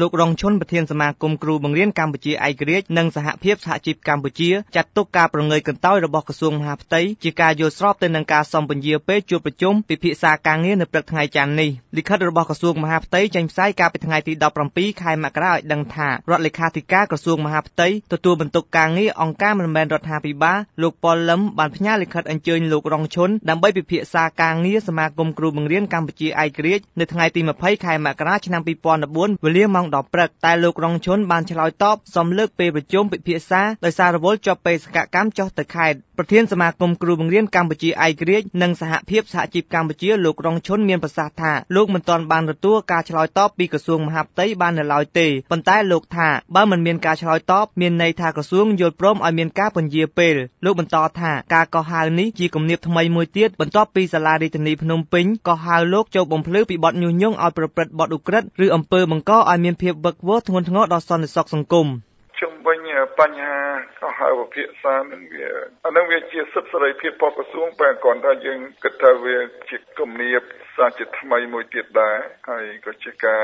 លោករងឈុនប្រធានសមាគមគ្រូបង្រៀនកម្ពុជាឯករាជ្យនិងសហភាពសហជីពកម្ពុជាចាត់ទុកការប្រងើយកន្តើយរបស់ក្រសួងមហាផ្ទៃជាការយល់ស្របទៅនឹងការសំពន្យាពេលជួបប្រជុំពិភាក្សាការងារនៅព្រឹកថ្ងៃច័ន្ទនេះលិខិតរបស់ក្រសួងមហាផ្ទៃចេញផ្សាយកាលពីថ្ងៃទី17ខែមករាឲ្យដឹងថារដ្ឋលេខាធិការក្រសួងមហាផ្ទៃទទួលបន្ទុកការងារអង្គការមិនមែនរដ្ឋាភិបាលលោកប៉ុលលឹមបានផ្ញើលិខិតអញ្ជើញលោករងឈុនដើម្បីពិភាក្សាការងារសមាគមគ្រូបង្រៀនកម្ពុជាឯករាជ្យនៅថ្ងៃទី20ខែមករាឆ្នាំ2014វេលាម៉ោង10ព្រឹកតែលោករងឈុនបានឆ្លើយតបសុំលើកពេលប្រជុំពិភាក្សាដោយសាររវល់ជាប់បេសកកម្មចុះទៅខេត្តប្រធានសមាគមគ្រូបង្រៀនកម្ពុជាឯករាជ្យនិងសហភាពសហជីពកម្ពុជាលោករងឈុនមានប្រសាសន៍ថាលោកមិនទាន់បានទទួលការឆ្លើយតបពីក្រសួងមហាផ្ទៃបាននៅឡើយទេប៉ុន្តែលោកថាបើមិនមានការឆ្លើយតបមានន័យថាក្រសួងយល់ព្រមឲ្យមានការពន្យាពេលលោកបន្តថាការកោះហៅនេះជាគំនាបថ្មីមួយទៀតបន្ទាប់ពីសាលារាជធានីភ្នំពេញកោះហៅលោកចូលបំភ្លឺពីបទញុះញង់ឲ្យប្រព្រឹត្តបទឧក្រិដ្ឋឬអំពើបង្កឲ្យមានភាពវឹកវរធ្ងន់ធ្ងរដល់សន្តិសុខសង្គមជំវិញបញ្ហាកោះហៅវិភាសានឹងវាអានឹងវាជាសិទ្ធិសេរីភាពរបស់ក្រសួងបែរគ្រាន់តែយើងគិតថាវាជាគំនាបសាជាថ្មីមួយទៀតដែរហើយក៏ជាការ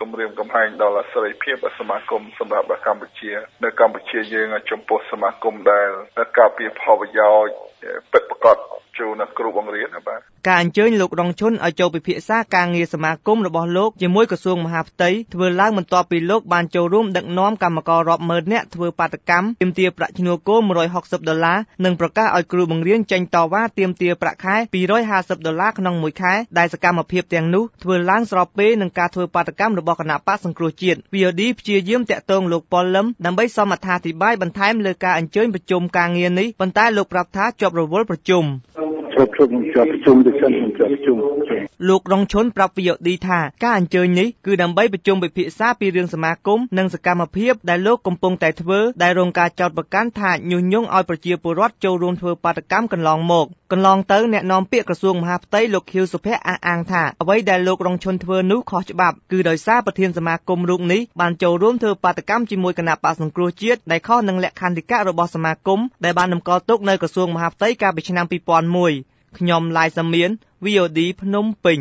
គម្រាមកំហែងដល់សេរីភាពសមាគមសម្រាប់កម្ពុជានៅកម្ពុជាយើងចំពោះសមាគមដែលការពារផលប្រយោជន៍ពិតប្រាកដ ចូលនៅគ្រូបង្រៀនបាទការអញ្ជើញលោករងឈុនឲ្យចូលពិភាក្សាការងារសមាគមរបស់លោកជាមួយក្រសួងមហាផ្ទៃធ្វើឡើងបន្ទាប់ពីលោកបានចូលរួមដឹកនាំកម្មកររាប់ម៉ឺននាក់ធ្វើបាតកម្មទាមទារប្រាក់ឈ្នួលគោល160ដុល្លារនិងប្រកាសឲ្យគ្រូបង្រៀនចេញតវ៉ាទាមទារប្រាក់ខែ250ដុល្លារក្នុងមួយខែដែលសកម្មភាពទាំងនោះធ្វើឡើងស្របពេលនឹងការធ្វើបាតកម្មរបស់គណៈបកសង្គ្រោះជាតិ VOD ព្យាយាមតាក់ទងលោកប៉ុលលឹមដើម្បីសមអត្ថាធិប្បាយបន្ថែមលើការអញ្ជើញប្រជុំការងារនេះប៉ុន្តែលោកប្រាប់ថាជាប់រវល់ប្រជុំ ជាប់ជុំជាប់ប្រជុំដូចសិនជាប់ប្រជុំលោករងឈុនប្រាប់ VOD ថាការអញ្ជើញនេះគឺដើម្បីប្រជុំពិភាក្សាពីរឿងសមាគមនិងសកម្មភាពដែលលោកកំពុងតែធ្វើដែលរងការចោទប្រកាន់ថាញុះញង់ឲ្យប្រជាពលរដ្ឋចូលរួមធ្វើបាតកម្មកន្លងមកកន្លងទៅអ្នកនាំពាក្យក្រសួងមហាផ្ទៃលោកខៀវសុភ័ក្រអះអាងថាអ្វីដែលលោករងឈុនធ្វើនោះខុសច្បាប់គឺដោយសារប្រធានសមាគមរូបនេះបានចូលរួមធ្វើបាតកម្មជាមួយគណៈបក្សសង្គ្រោះជាតិដែលខុសនឹងលក្ខន្តិកៈរបស់សមាគមដែលបានតម្កល់ទុកនៅក្រសួងមហាផ្ទៃកាលពីឆ្នាំ2001 ខ្ញុំ ឡាយសាមៀន VOD ភ្នំពេញ